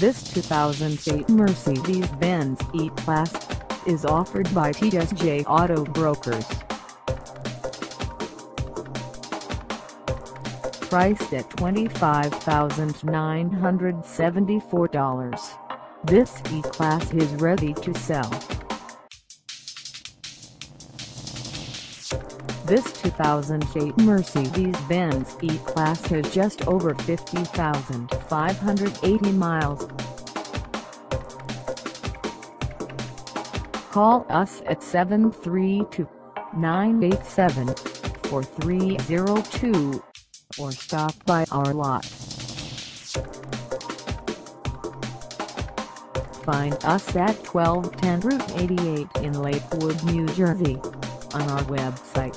This 2008 Mercedes-Benz E-Class is offered by TSJ Auto Brokers. Priced at $25,974, this E-Class is ready to sell. This 2008 Mercedes-Benz E-Class has just over 50,580 miles. Call us at 732-987-4302 or stop by our lot. Find us at 1210 Route 88 in Lakewood, New Jersey on our website